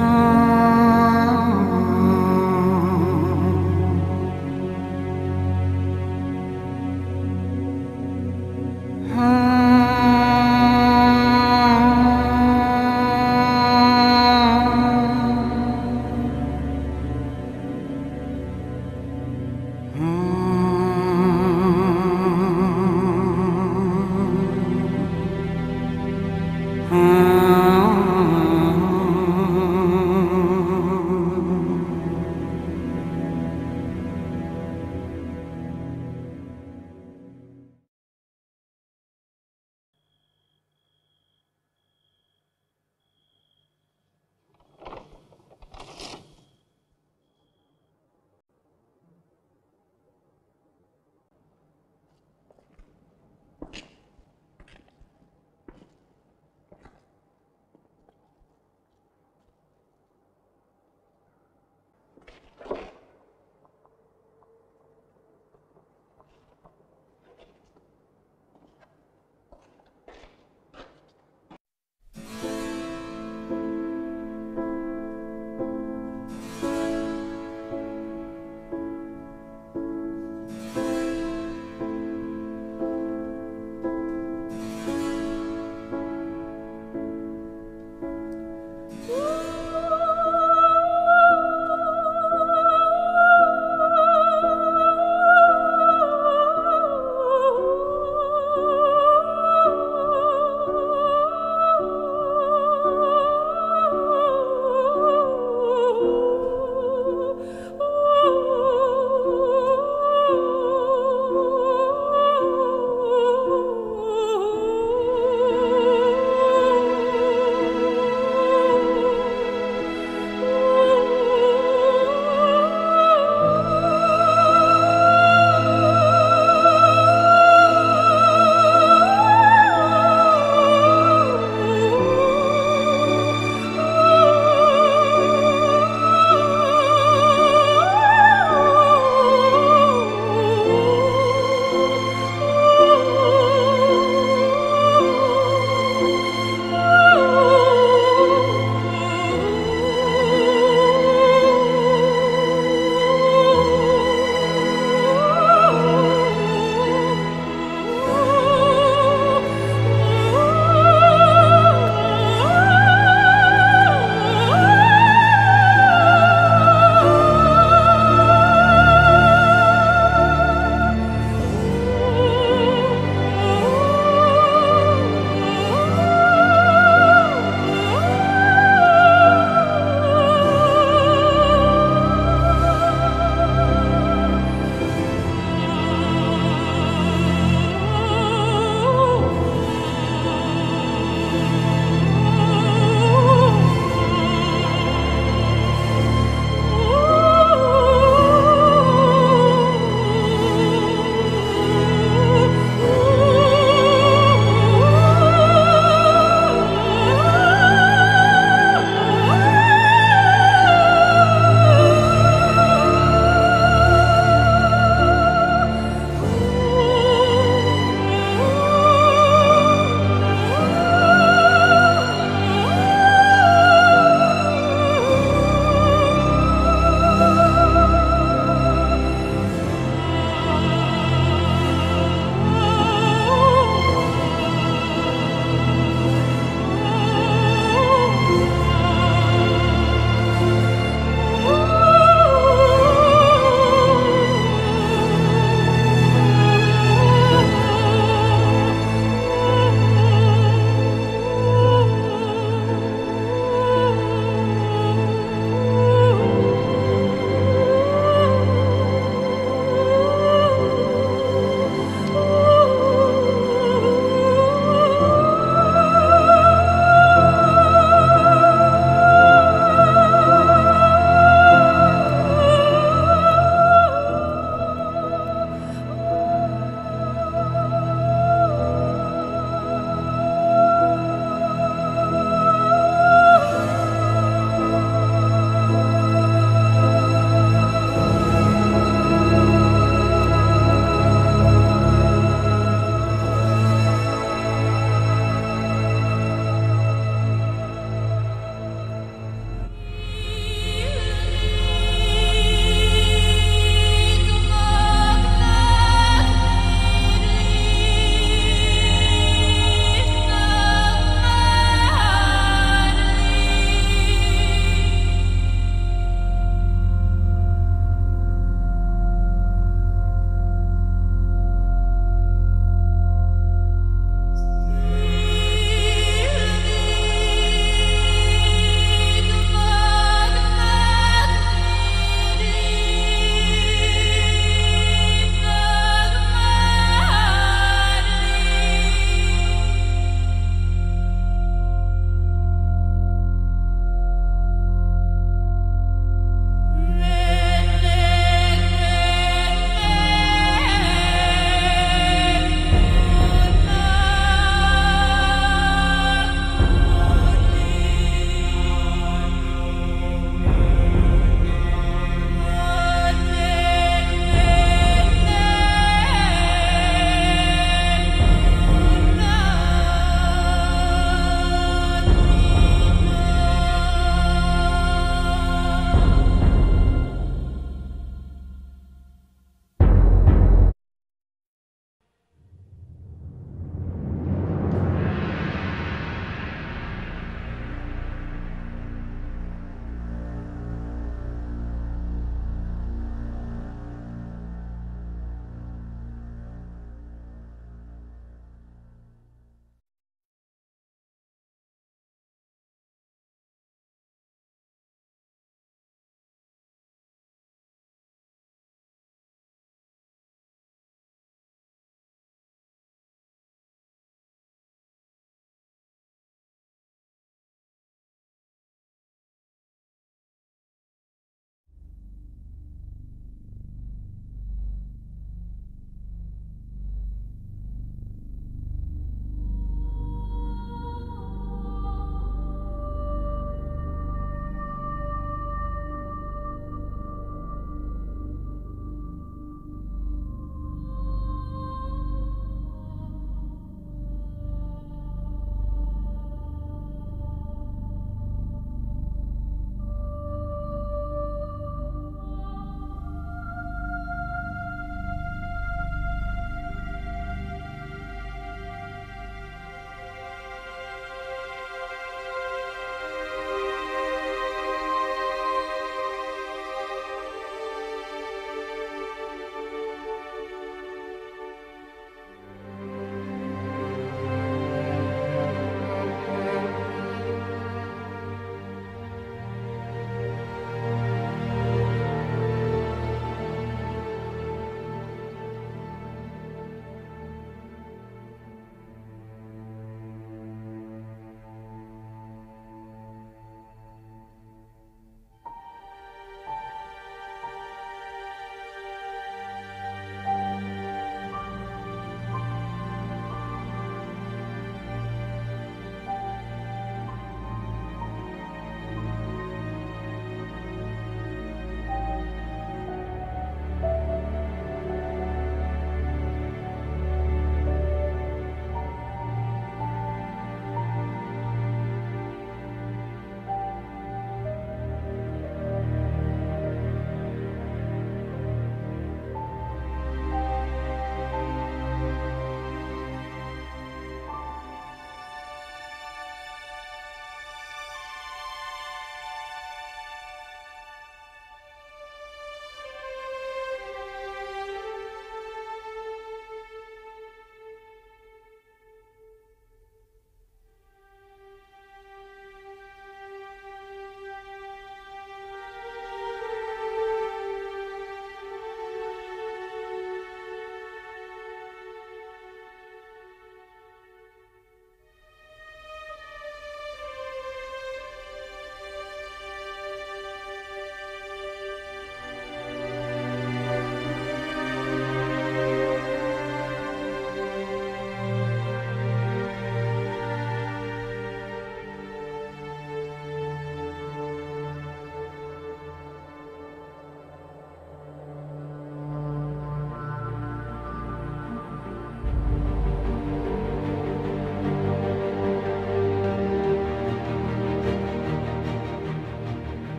Oh.